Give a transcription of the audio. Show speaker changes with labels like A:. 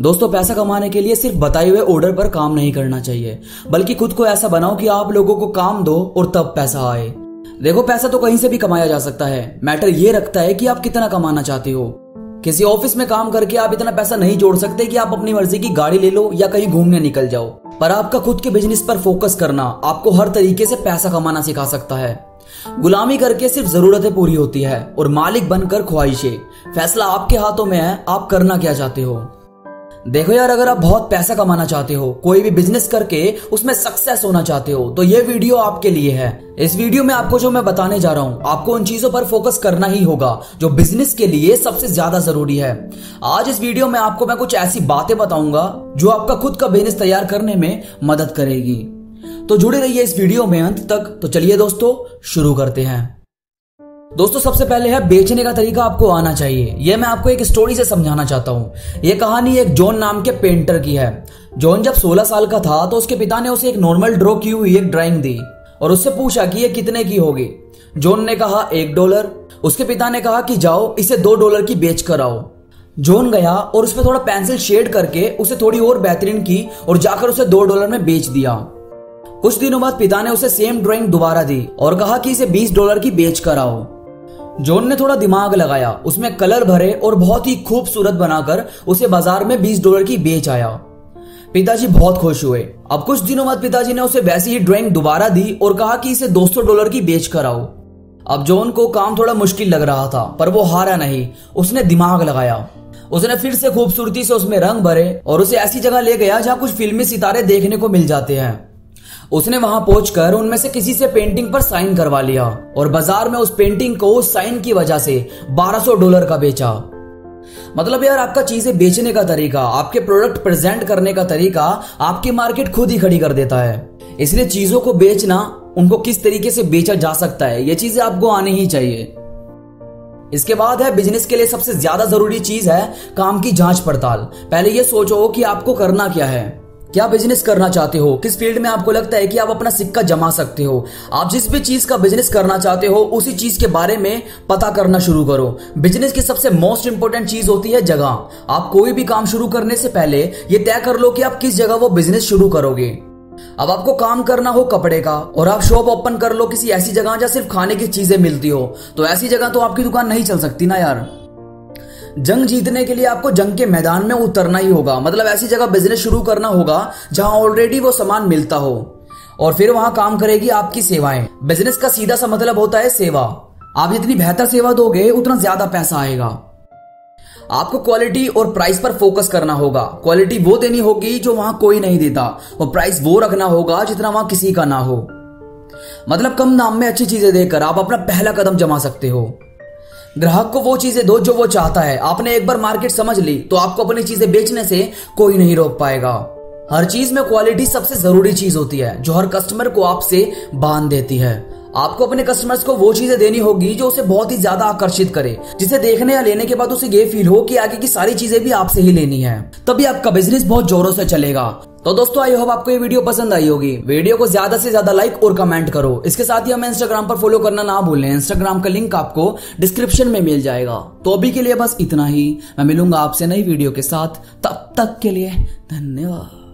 A: दोस्तों, पैसा कमाने के लिए सिर्फ़ बताए हुए ऑर्डर पर काम नहीं करना चाहिए, बल्कि खुद को ऐसा बनाओ कि आप लोगों को काम दो और तब पैसा आए। देखो, पैसा तो कहीं से भी कमाया जा सकता है। मैटर ये रखता है कि आप कितना कमाना चाहते हो। किसी ऑफ़िस में काम करके आप इतना पैसा नहीं जोड़ सकते कि आप अपनी मर्ज़ी की गाड़ी ले लो या कहीं घूमने निकल जाओ। पर आपका खुद के बिज़नेस पर फोकस करना आपको हर तरीके से पैसा कमाना सिखा सकता है। गुलामी करके सिर्फ़ जरूरतें पूरी होती है और मालिक बनकर ख्वाहिशें। फैसला आपके हाथों में है, आप करना क्या चाहते हो? देखो यार, अगर आप बहुत पैसा कमाना चाहते हो, कोई भी बिज़नेस करके उसमें सक्सेस होना चाहते हो तो ये वीडियो आपके लिए है। इस वीडियो में आपको जो मैं बताने जा रहा हूँ, आपको उन चीज़ों पर फोकस करना ही होगा, जो बिज़नेस के लिए सबसे ज़्यादा ज़रूरी है। आज इस वीडियो में आपको मैं कुछ ऐसी बातें बताऊँगा, जो आपका खुद का बिज़नेस तैयार करने में मदद करेगी। तो जुड़े रहिए इस वीडियो में अंत तक तो चलिए दोस्तों, शुरू करते हैं। दोस्तों, सबसे पहले है, बेचने का तरीका आपको आना चाहिए। यह मैं आपको एक स्टोरी से समझाना चाहता हूँ। यह कहानी एक जॉन नाम के पेंटर की है। जॉन जब 16 साल का था तो उसके पिता ने उसे एक नॉर्मल ड्रॉ की हुई एक ड्राइंग दी और उससे पूछा कि ये कितने की होगी। जॉन ने कहा, एक डॉलर उसके पिता ने कहा कि जाओ, इसे दो डॉलर की बेच कर आओ। जॉन गया और उसमें थोड़ा पेंसिल शेड करके उसे थोड़ी और बेहतरीन की और जाकर उसे दो डॉलर में बेच दिया। कुछ दिनों बाद पिता ने उसे सेम ड्राइंग दोबारा दी और कहा कि इसे 20 डॉलर की बेच कर आओ। जॉन ने थोड़ा दिमाग लगाया, उसमें कलर भरे और बहुत ही खूबसूरत बनाकर उसे बाज़ार में 20 डॉलर की बेच आया। पिताजी बहुत खुश हुए। अब कुछ दिनों बाद पिताजी ने उसे वैसी ही ड्राइंग दोबारा दी और कहा कि इसे 200 डॉलर की बेच कर आओ। अब जॉन को काम थोड़ा मुश्किल लग रहा था, पर वो हारा नहीं। उसने दिमाग लगाया। उसने फिर से खूबसूरती से उसमें रंग भरे और उसे ऐसी जगह ले गया जहाँ कुछ फिल्मी सितारे देखने को मिल जाते हैं। उसने वहाँ पहुंचकर उनमें से किसी से पेंटिंग पर साइन करवा लिया और बाज़ार में उस पेंटिंग को साइन की वजह से 1200 डॉलर का बेचा। मतलब यार, आपका चीज़ें बेचने का तरीका, आपके प्रोडक्ट प्रेजेंट करने का तरीका, आपकी मार्केट खुद ही खड़ी कर देता है। इसलिए चीज़ों को बेचना, उनको किस तरीके से बेचा जा सकता है, ये चीज़ें आपको आनी ही चाहिए। इसके बाद है बिज़नेस के लिए सबसे ज़्यादा ज़रूरी चीज़ है काम की जाँच पड़ताल। पहले ये सोचो कि आपको करना क्या है। क्या बिज़नेस करना चाहते हो? किस फ़ील्ड में आपको लगता है कि आप अपना सिक्का जमा सकते हो? आप जिस भी चीज़ का बिज़नेस करना चाहते हो, उसी चीज़ के बारे में पता करना शुरू करो। बिज़नेस की सबसे मोस्ट इंपोर्टेंट चीज़ होती है जगह। आप कोई भी काम शुरू करने से पहले ये तय कर लो कि आप किस जगह वो बिज़नेस शुरू करोगे। अब आपको काम करना हो कपड़े का, और आप शॉप ओपन कर लो किसी ऐसी जगह जहाँ सिर्फ़ खाने की चीज़ें मिलती हो। तो ऐसी जगह तो आपकी दुकान नहीं चल सकती ना यार। जंग जीतने के लिए आपको जंग के मैदान में उतरना ही होगा। मतलब ऐसी जगह बिज़नेस शुरू करना होगा जहाँ ऑलरेडी वो सामान मिलता हो। और फिर वहाँ काम करेगी आपकी सेवाएँ। बिज़नेस का सीधा सा मतलब होता है सेवा। आप जितनी बेहतर सेवा दोगे, उतना ज़्यादा पैसा आएगा। आपको क्वालिटी और प्राइस पर फोकस करना होगा। क्वालिटी वो देनी होगी जो वहाँ कोई नहीं देता। और प्राइस वो रखना होगा जितना वहाँ किसी का ना हो। मतलब कम दाम में अच्छी चीज़ें देकर आप अपना पहला कदम जमा सकते हो। ग्राहक को वो चीज़ें दो जो वो चाहता है। आपने एक बार मार्केट समझ ली तो आपको अपनी चीज़ें बेचने से कोई नहीं रोक पाएगा। हर चीज़ में क्वालिटी सबसे ज़रूरी चीज़ होती है, जो हर कस्टमर को आपसे बाँध देती है। आपको अपने कस्टमर्स को वो चीज़ें देनी होगी जो उसे बहुत ही ज़्यादा आकर्षित करे, जिसे देखने या लेने के बाद उसे ये फील हो कि आगे की सारी चीज़ें भी आपसे ही लेनी है। तभी आपका बिज़नेस बहुत जोरों से चलेगा। तो दोस्तों, आई होप आपको ये वीडियो पसंद आई होगी। वीडियो को ज़्यादा से ज़्यादा लाइक और कमेंट करो। इसके साथ ही हमें इंस्टाग्राम पर फॉलो करना ना भूलें। इंस्टाग्राम का लिंक आपको डिस्क्रिप्शन में मिल जाएगा। तो अभी के लिए बस इतना ही। मैं मिलूँगा आपसे नई वीडियो के साथ। तब तक के लिए धन्यवाद।